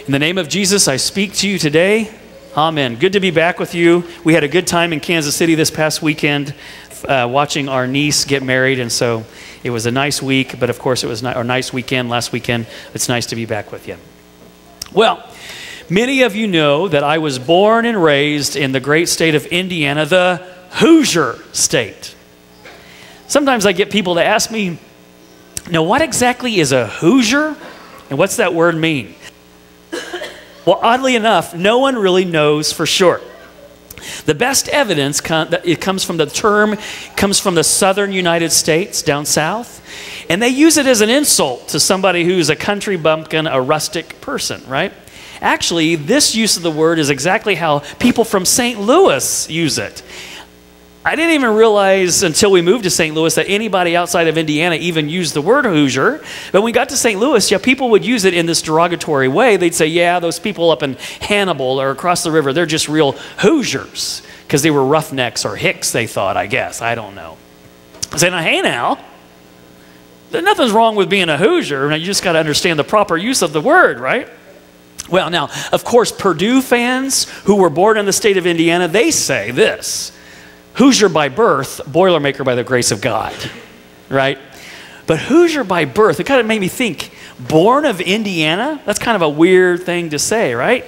In the name of Jesus, I speak to you today. Amen. Good to be back with you. We had a good time in Kansas City this past weekend uh, watching our niece get married, and so it was a nice week, but of course, it was a nice weekend last weekend. It's nice to be back with you. Well, many of you know that I was born and raised in the great state of Indiana, the Hoosier state. Sometimes I get people to ask me, now, what exactly is a Hoosier? And what's that word mean? Well, oddly enough, no one really knows for sure. The best evidence it comes from the term comes from the southern United States down south, and they use it as an insult to somebody who's a country bumpkin, a rustic person, right? Actually, this use of the word is exactly how people from St. Louis use it. I didn't even realize until we moved to St. Louis that anybody outside of Indiana even used the word Hoosier. But when we got to St. Louis, yeah, people would use it in this derogatory way. They'd say, yeah, those people up in Hannibal or across the river, they're just real Hoosiers because they were roughnecks or hicks, they thought, I guess. I don't know. I now, hey now, nothing's wrong with being a Hoosier. Now, you just got to understand the proper use of the word, right? Well, now, of course, Purdue fans who were born in the state of Indiana, they say this Hoosier by birth, Boilermaker by the grace of God, right? But Hoosier by birth, it kind of made me think, born of Indiana? That's kind of a weird thing to say, right?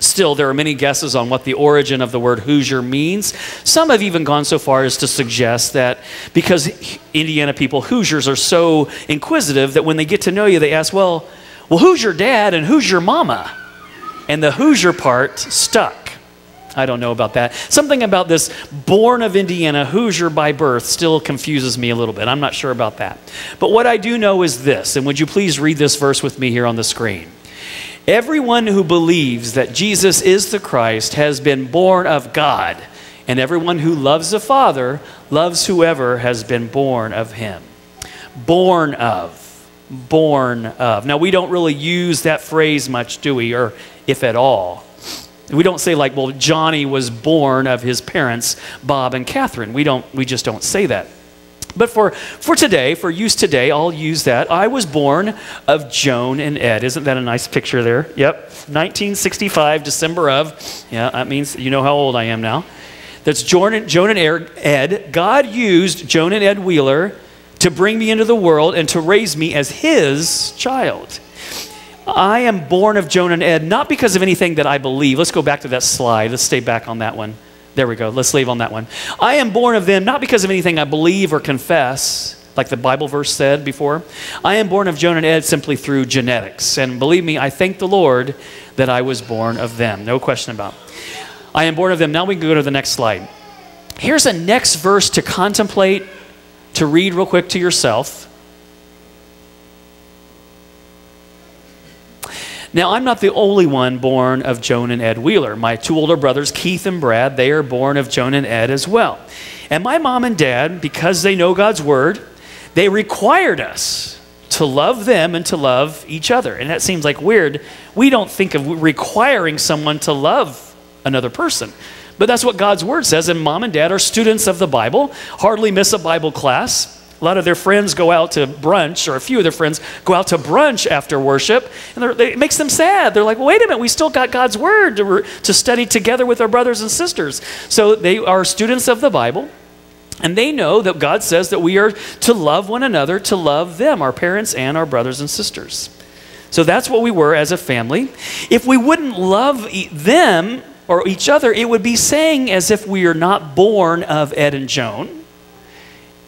Still, there are many guesses on what the origin of the word Hoosier means. Some have even gone so far as to suggest that because Indiana people, Hoosiers, are so inquisitive that when they get to know you, they ask, well, well, who's your dad and who's your mama? And the Hoosier part stuck. I don't know about that. Something about this born of Indiana, Hoosier by birth, still confuses me a little bit. I'm not sure about that. But what I do know is this, and would you please read this verse with me here on the screen? Everyone who believes that Jesus is the Christ has been born of God, and everyone who loves the Father loves whoever has been born of him. Born of. Born of. Now, we don't really use that phrase much, do we? Or if at all. We don't say like, well, Johnny was born of his parents, Bob and Catherine. We don't. We just don't say that. But for, for today, for use today, I'll use that. I was born of Joan and Ed. Isn't that a nice picture there? Yep. 1965, December of. Yeah, that means you know how old I am now. That's Joan and, Joan and er, Ed. God used Joan and Ed Wheeler to bring me into the world and to raise me as his child. I am born of Joan and Ed, not because of anything that I believe. Let's go back to that slide. Let's stay back on that one. There we go. Let's leave on that one. I am born of them, not because of anything I believe or confess, like the Bible verse said before. I am born of Joan and Ed simply through genetics. And believe me, I thank the Lord that I was born of them. No question about it. I am born of them. Now we can go to the next slide. Here's a next verse to contemplate, to read real quick to yourself. Now, I'm not the only one born of Joan and Ed Wheeler. My two older brothers, Keith and Brad, they are born of Joan and Ed as well. And my mom and dad, because they know God's word, they required us to love them and to love each other. And that seems like weird. We don't think of requiring someone to love another person. But that's what God's word says. And mom and dad are students of the Bible, hardly miss a Bible class. A lot of their friends go out to brunch, or a few of their friends go out to brunch after worship, and it makes them sad. They're like, well, wait a minute, we still got God's Word to, to study together with our brothers and sisters. So they are students of the Bible. And they know that God says that we are to love one another, to love them, our parents and our brothers and sisters. So that's what we were as a family. If we wouldn't love them or each other, it would be saying as if we are not born of Ed and Joan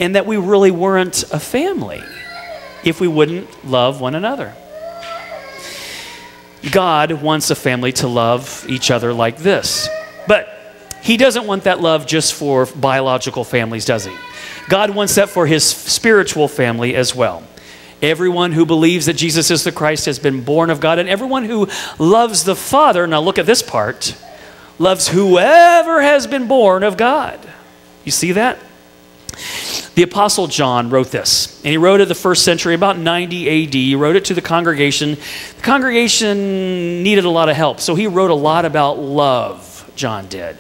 and that we really weren't a family if we wouldn't love one another. God wants a family to love each other like this. But He doesn't want that love just for biological families, does He? God wants that for His spiritual family as well. Everyone who believes that Jesus is the Christ has been born of God, and everyone who loves the Father, now look at this part, loves whoever has been born of God. You see that? The Apostle John wrote this, and he wrote it in the first century, about 90 AD. He wrote it to the congregation. The congregation needed a lot of help, so he wrote a lot about love, John did.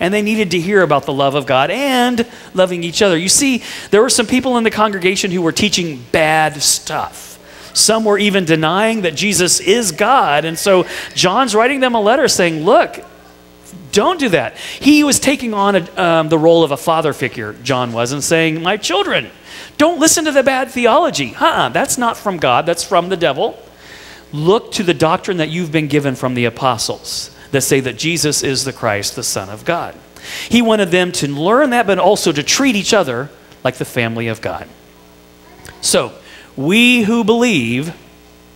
And they needed to hear about the love of God and loving each other. You see, there were some people in the congregation who were teaching bad stuff. Some were even denying that Jesus is God. And so John's writing them a letter saying, Look, don't do that. He was taking on a, um, the role of a father figure, John was, and saying, My children, don't listen to the bad theology. Uh-uh, that's not from God, that's from the devil. Look to the doctrine that you've been given from the apostles that say that Jesus is the Christ, the Son of God. He wanted them to learn that, but also to treat each other like the family of God. So, we who believe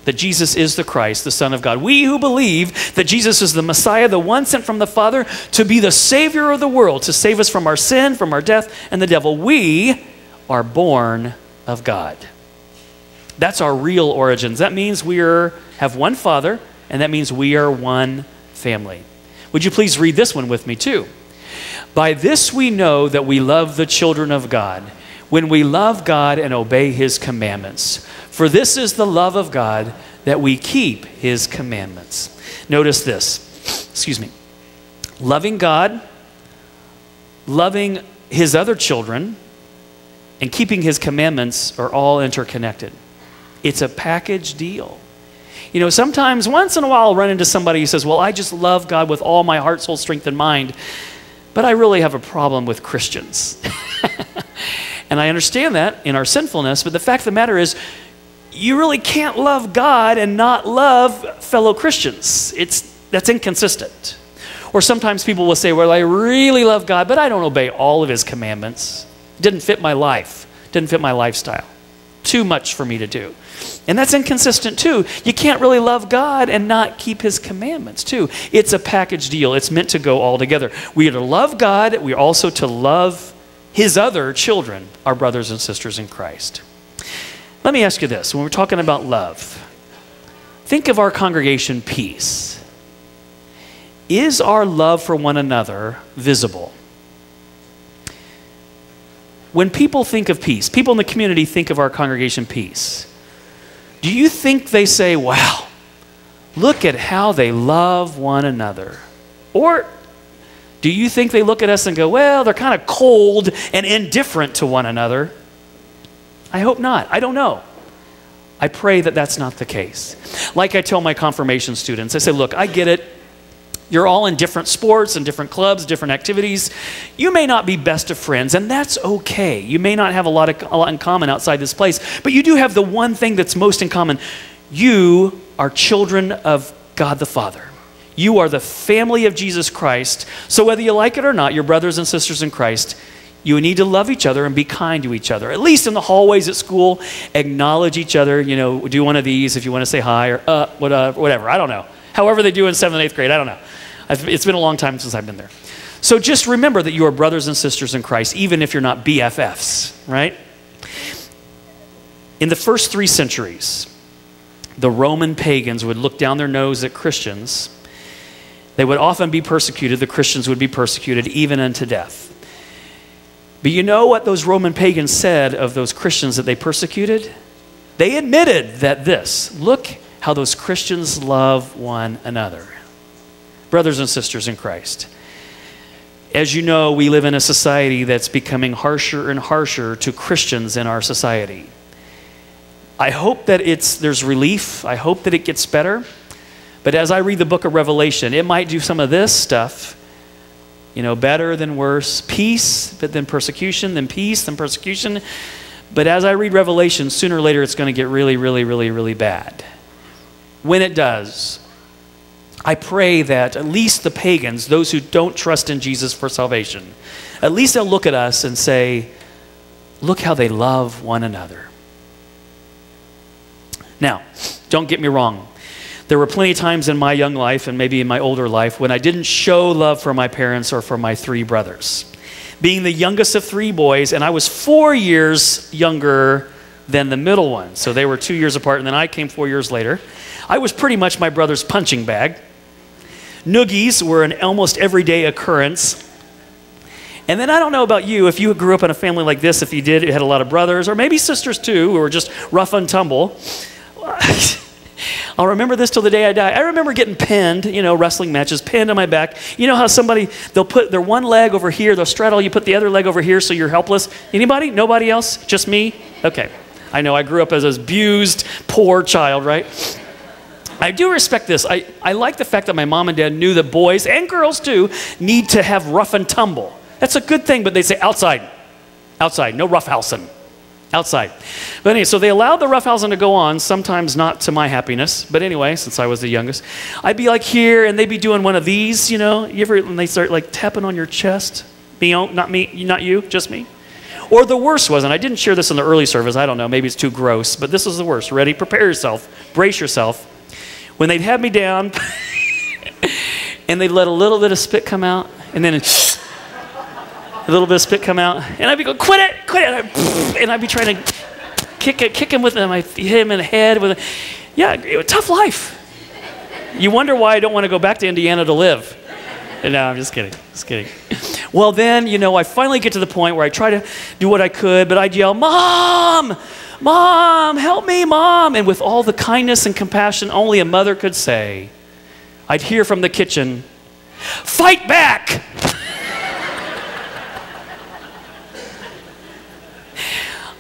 that Jesus is the Christ, the Son of God, we who believe that Jesus is the Messiah, the one sent from the Father to be the Savior of the world, to save us from our sin, from our death, and the devil, we are born of God. That's our real origins. That means we are, have one Father, and that means we are one family. Would you please read this one with me, too? By this we know that we love the children of God, when we love God and obey his commandments. For this is the love of God, that we keep his commandments. Notice this, excuse me. Loving God, loving his other children, and keeping his commandments are all interconnected. It's a package deal. You know, sometimes, once in a while, I'll run into somebody who says, Well, I just love God with all my heart, soul, strength, and mind, but I really have a problem with Christians. and I understand that in our sinfulness, but the fact of the matter is, you really can't love God and not love fellow Christians. It's, that's inconsistent. Or sometimes people will say, Well, I really love God, but I don't obey all of his commandments. Didn't fit my life, didn't fit my lifestyle. Too much for me to do. And that's inconsistent too. You can't really love God and not keep his commandments too. It's a package deal. It's meant to go all together. We are to love God, we are also to love his other children, our brothers and sisters in Christ. Let me ask you this when we're talking about love, think of our congregation peace. Is our love for one another visible? When people think of peace, people in the community think of our congregation peace. Do you think they say, wow, look at how they love one another? Or do you think they look at us and go, well, they're kind of cold and indifferent to one another? I hope not. I don't know. I pray that that's not the case. Like I tell my confirmation students, I say, look, I get it. You're all in different sports and different clubs, different activities. You may not be best of friends, and that's okay. You may not have a lot, of, a lot in common outside this place, but you do have the one thing that's most in common. You are children of God the Father. You are the family of Jesus Christ. So, whether you like it or not, your brothers and sisters in Christ, you need to love each other and be kind to each other. At least in the hallways at school, acknowledge each other. You know, do one of these if you want to say hi or uh, whatever. I don't know. However, they do in seventh and eighth grade. I don't know. I've, it's been a long time since I've been there. So just remember that you are brothers and sisters in Christ, even if you're not BFFs, right? In the first three centuries, the Roman pagans would look down their nose at Christians. They would often be persecuted. The Christians would be persecuted even unto death. But you know what those Roman pagans said of those Christians that they persecuted? They admitted that this look how those Christians love one another brothers and sisters in Christ. As you know, we live in a society that's becoming harsher and harsher to Christians in our society. I hope that it's, there's relief. I hope that it gets better. But as I read the book of Revelation, it might do some of this stuff, you know, better than worse. Peace, but then persecution, then peace, then persecution. But as I read Revelation, sooner or later it's going to get really, really, really, really bad. When it does, I pray that at least the pagans, those who don't trust in Jesus for salvation, at least they'll look at us and say, Look how they love one another. Now, don't get me wrong. There were plenty of times in my young life and maybe in my older life when I didn't show love for my parents or for my three brothers. Being the youngest of three boys, and I was four years younger than the middle one. So they were two years apart, and then I came four years later. I was pretty much my brother's punching bag. Noogies were an almost everyday occurrence. And then I don't know about you, if you grew up in a family like this, if you did, you had a lot of brothers, or maybe sisters too, who were just rough and tumble. I'll remember this till the day I die. I remember getting pinned, you know, wrestling matches, pinned on my back. You know how somebody, they'll put their one leg over here, they'll straddle, you put the other leg over here so you're helpless. Anybody? Nobody else? Just me? Okay. I know I grew up as a abused, poor child, right? I do respect this. I, I like the fact that my mom and dad knew that boys and girls too need to have rough and tumble. That's a good thing, but they say outside. Outside, no roughhousing. Outside. But anyway, so they allowed the roughhousing to go on, sometimes not to my happiness. But anyway, since I was the youngest, I'd be like here and they'd be doing one of these, you know. You ever, when they start like tapping on your chest? Me, oh, not me, not you, just me. Or the worst was, and I didn't share this in the early service, I don't know, maybe it's too gross, but this is the worst. Ready? Prepare yourself, brace yourself. When they'd have me down and they'd let a little bit of spit come out, and then a little bit of spit come out, and I'd be going, quit it, quit it, and I'd be trying to kick, it, kick him with him, I hit him in the head with, a, yeah, it was tough life. You wonder why I don't want to go back to Indiana to live. No, I'm just kidding, just kidding. Well, then, you know, I finally get to the point where I try to do what I could, but I'd yell, Mom, Mom, help me, Mom. And with all the kindness and compassion only a mother could say, I'd hear from the kitchen, Fight back!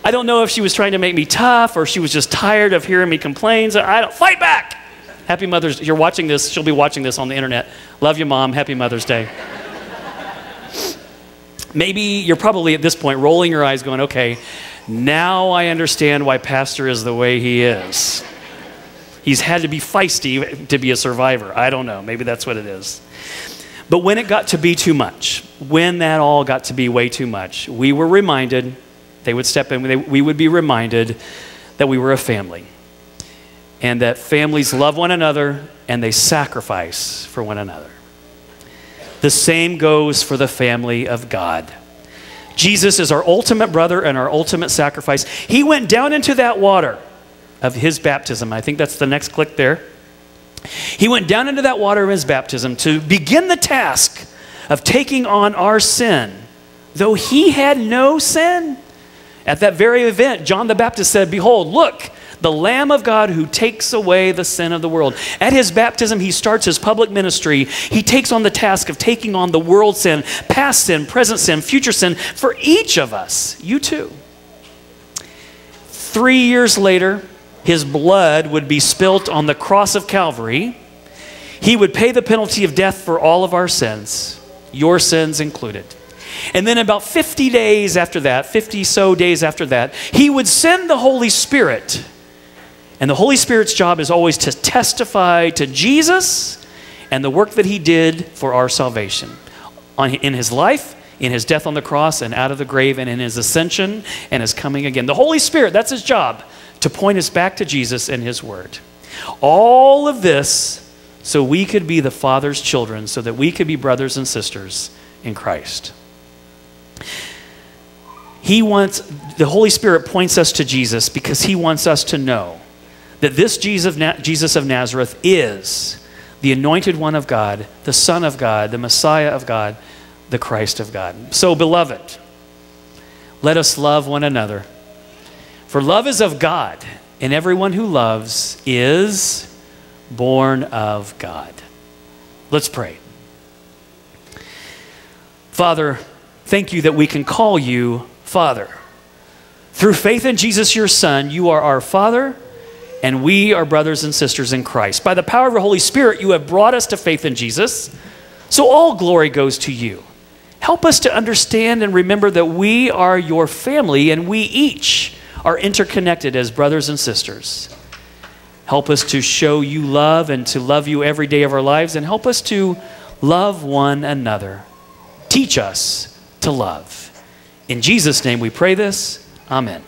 I don't know if she was trying to make me tough or she was just tired of hearing me complain. So I don't fight back. Happy Mother's You're watching this. She'll be watching this on the internet. Love you, Mom. Happy Mother's Day. Maybe you're probably at this point rolling your eyes, going, okay, now I understand why Pastor is the way he is. He's had to be feisty to be a survivor. I don't know. Maybe that's what it is. But when it got to be too much, when that all got to be way too much, we were reminded, they would step in, we would be reminded that we were a family and that families love one another and they sacrifice for one another. The same goes for the family of God. Jesus is our ultimate brother and our ultimate sacrifice. He went down into that water of his baptism. I think that's the next click there. He went down into that water of his baptism to begin the task of taking on our sin, though he had no sin. At that very event, John the Baptist said, Behold, look, the Lamb of God who takes away the sin of the world. At his baptism, he starts his public ministry. He takes on the task of taking on the world's sin, past sin, present sin, future sin, for each of us, you too. Three years later, his blood would be spilt on the cross of Calvary. He would pay the penalty of death for all of our sins, your sins included. And then, about 50 days after that, 50 so days after that, he would send the Holy Spirit and the Holy Spirit's job is always to testify to Jesus and the work that he did for our salvation. On, in his life, in his death on the cross, and out of the grave, and in his ascension and his coming again. The Holy Spirit, that's his job, to point us back to Jesus and his word. All of this so we could be the Father's children, so that we could be brothers and sisters in Christ. He wants, the Holy Spirit points us to Jesus because he wants us to know that this Jesus of Nazareth is the anointed one of God, the Son of God, the Messiah of God, the Christ of God. So, beloved, let us love one another. For love is of God, and everyone who loves is born of God. Let's pray. Father, thank you that we can call you Father. Through faith in Jesus, your Son, you are our Father and we are brothers and sisters in Christ. By the power of the Holy Spirit, you have brought us to faith in Jesus. So all glory goes to you. Help us to understand and remember that we are your family and we each are interconnected as brothers and sisters. Help us to show you love and to love you every day of our lives, and help us to love one another. Teach us to love. In Jesus' name we pray this. Amen.